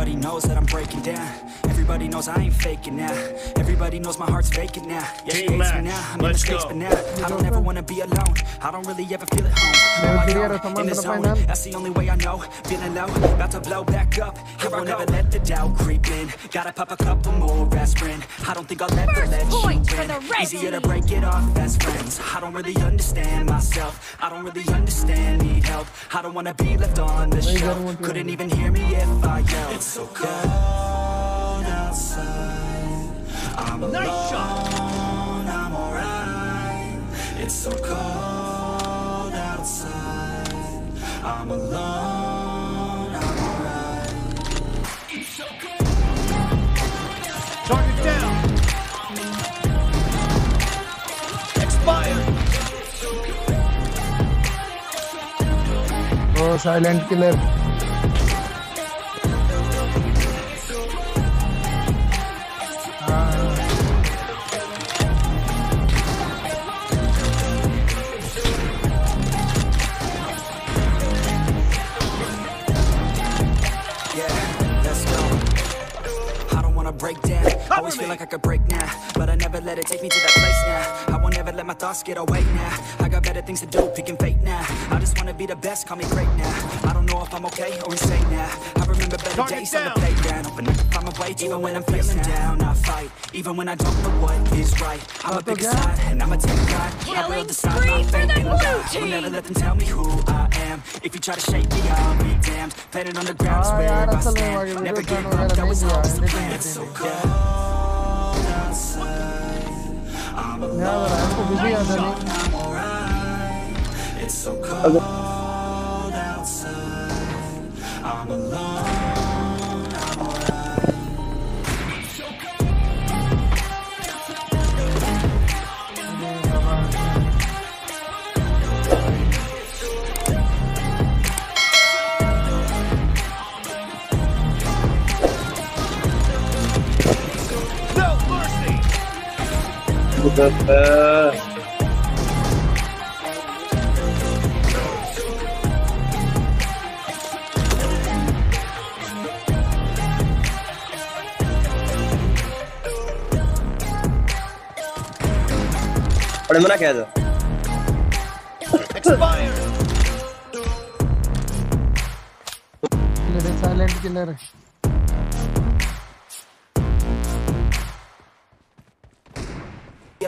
Everybody knows that I'm breaking down. Everybody knows I ain't faking now. Everybody knows my heart's vacant now. Yeah, she Team hates me match. now. I'm in the Let's States, go. but now I don't ever wanna be alone. I don't really ever feel at home. On my Never own, team in the match, zone. final. That's the only way I know. Feeling low, about to blow back up. I won't ever let the doubt creep in. Gotta pop a couple more aspirin. I don't think I'll ever First let point you for in. the red Easier to team. break it off as friends. I don't really understand myself. I don't really understand, need help. I don't wanna be left on the shelf. don't want to- Couldn't even hear me if I yelled. It's so cold outside. I'm Nice shot. I'm alright. It's so cold outside. I'm alone, I'm alright. Target down. Expired. Oh, silent killer. like I could break now But I never let it take me to that place now. I won't ever let my thoughts get away now. I got better things to do, picking fate now. I just wanna be the best, call me great now. I don't know if I'm okay or insane now. I remember better Turn days on the playground. Hoping I can find my way even when I'm feeling down. I fight, even when I don't know what is right. I'ma side and I'ma take God Killing I will decide my fate in God. Will never let them tell me who I am. If you try to shake me, I'll be damned. Planet on the ground is where I stand. Never give up, that was always the plan. It's so cold I'm busy It's so cold outside. I'm alone. Burada. Orada bırak ya da. Expired. Ne vesaire günleri.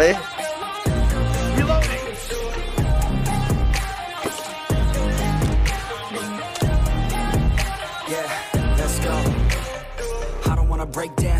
Reloading. Yeah, let's go. I don't wanna break down.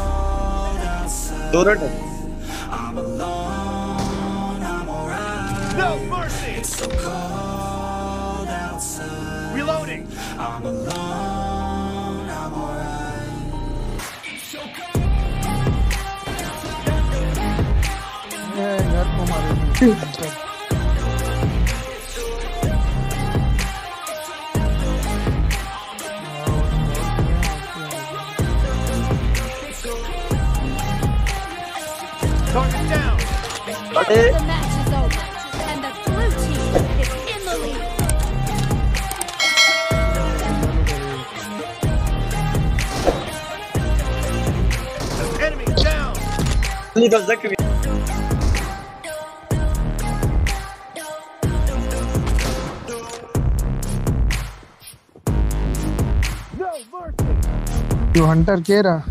do it. I'm alone, I'm alright. No mercy! It's so cold outside. Reloading! I'm alone, I'm alright. It's so cold. The match is over, and the blue team is in the lead. Enemy down. Need a second. You hunter Kera.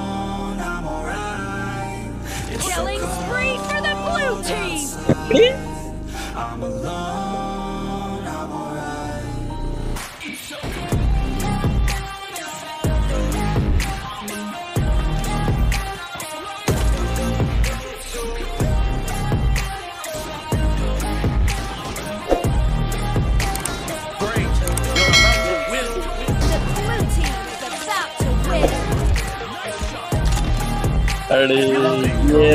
Killing spree for the blue team. I'm अरे ये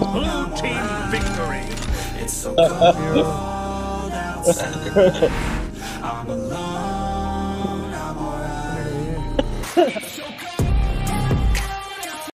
Blue team victory. It's so cold outside. I'm alone. I'm alright.